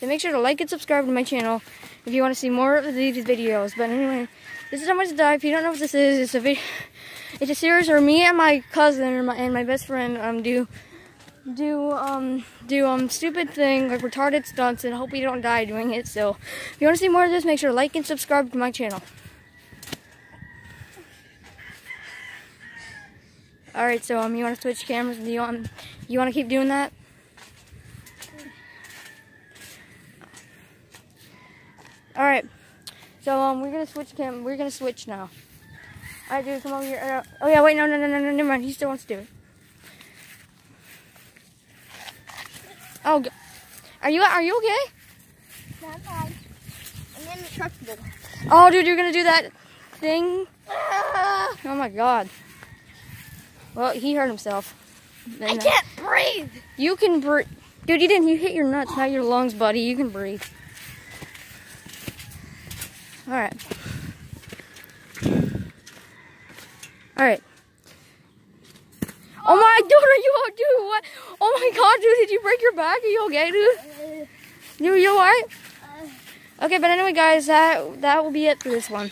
So make sure to like and subscribe to my channel if you want to see more of these videos. But anyway, this is how much to die. If you don't know what this is, it's a video. It's a series where me and my cousin and my, and my best friend um do do um do um stupid thing like retarded stunts and hope we don't die doing it. So if you want to see more of this, make sure to like and subscribe to my channel. All right, so um, you want to switch cameras? Do you want you want to keep doing that? All right, so um, we're gonna switch cam. We're gonna switch now. All right, dude, come over here. Uh, oh yeah, wait, no, no, no, no, no, never mind. He still wants to do it. Oh, g- are you are you okay? That's fine. I'm in the truck today. Oh, dude, you're gonna do that thing? Oh my God. Well, he hurt himself. I can't breathe. You can breathe. Dude, you didn't. You hit your nuts, not your lungs, buddy. You can breathe. All right. All right. Oh my, dude, are you, dude, what? Oh my god, dude, did you break your back? Are you okay, dude? You, you alright? Uh, okay, but anyway, guys, that, that will be it for this one.